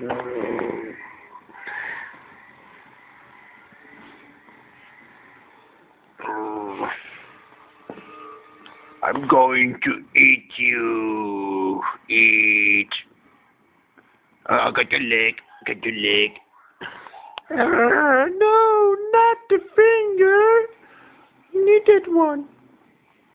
Mm. I'm going to eat you. Eat. Oh, got your leg. Got your leg. Uh, no, not the finger. You need that one.